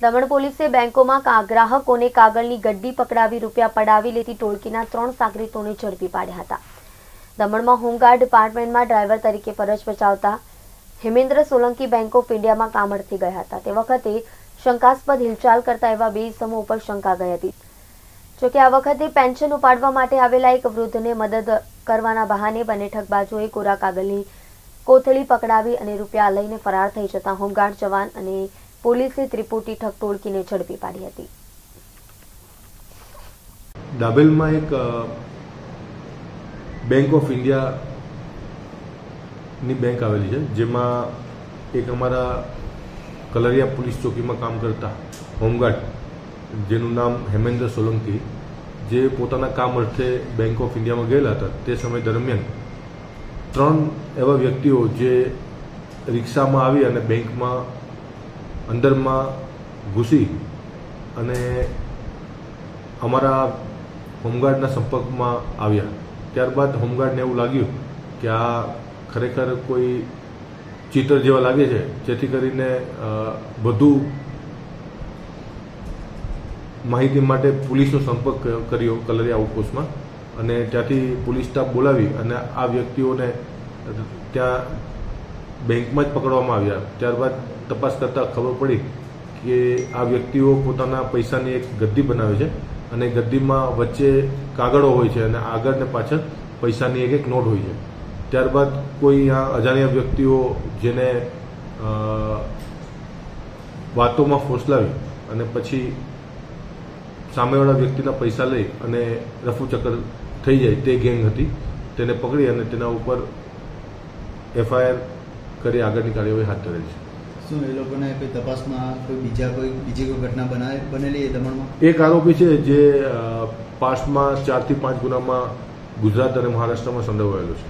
દમણ પોલીસે બેંકોમાં ગ્રાહકોને કાગળની ગડ્ડી પકડાવી રૂપિયા પડાવી લેતી ટોળકીના ત્રણ સાગરીતોને ઝડપી પાડ્યા હતા. દમણમાં હોમગાર્ડ ડિપાર્ટમેન્ટમાં ડ્રાઈવર તરીકે ફરજ બજાવતા હેમેન્દ્ર સોલંકી બેંક ઓફ ઇન્ડિયામાં કામ ગયા હતા. તે વખતે શંકાસ્પદ હિલચાલ કરતા એવા બે સમૂહ ઉપર શંકા ગઈ હતી. જોકે આ વખતે પેન્શન ઉપાડવા માટે આવેલા એક વૃદ્ધને મદદ કરવાના બહાને બંને ઠગબાજોએ કોરા કાગળની કોથળી પકડાવી અને રૂપિયા લઈને ફરાર થઈ જતા હોમગાર્ડ જવાન અને પોલીસે ત્રિપુટી ઠગ ટોળકીને ઝડપી પાડી હતી. દાબેલમાં એક બેંક ઓફ ઇન્ડિયાની બેંક આવેલી છે, જેમાં એક અમારા કલરિયા પોલીસ ચોકીમાં કામ કરતા હોમગાર્ડ, જેનું નામ હેમેન્દ્ર સોલંકી, જે પોતાના કામ અર્થે બેંક ઓફ ઇન્ડિયામાં ગયેલા હતા, તે સમય દરમિયાન ત્રણ એવા વ્યક્તિઓ જે રિક્ષામાં આવી અને બેંકમાં અંદરમાં ઘૂસી અને અમારા હોમગાર્ડના સંપર્કમાં આવ્યા. ત્યારબાદ હોમગાર્ડને એવું લાગ્યું કે આ ખરેખર કોઈ ચીટર જેવા લાગે છે, જેથી કરીને વધુ માહિતી માટે પોલીસનો સંપર્ક કર્યો કલરિયા આઉટપોસ્ટમાં. અને ત્યાંથી પોલીસ સ્ટાફ બોલાવી અને આ વ્યક્તિઓને ત્યાં બેંકમાં જ પકડવામાં આવ્યા. ત્યારબાદ તપાસ કરતાં ખબર પડી કે આ વ્યક્તિઓ પોતાના પૈસાની એક ગદ્દી બનાવે છે અને ગદ્દીમાં વચ્ચે કાગળો હોય છે અને આગળ ને પાછળ પૈસાની એક એક નોટ હોય છે. ત્યારબાદ કોઈ આ અજાણ્યા વ્યક્તિઓ જેને વાતોમાં ફોસલાવી અને પછી સામેવાળા વ્યક્તિના પૈસા લઈ અને રફુ ચક્કર થઈ જાય તે ગેંગ હતી, તેને પકડી અને તેના ઉપર એફઆઈઆર કરી આગળની કાર્યવાહી હાથ ધરેલી છે. શું એ લોકોને કોઈ તપાસમાં કોઈ બીજા કોઈ બીજી કોઈ ઘટના બનાવે બનેલી એ દમણમાં? એક આરોપી છે જે પાસ્ટમાં ચારથી પાંચ ગુનામાં ગુજરાત અને મહારાષ્ટ્રમાં સંડોવાયેલો છે.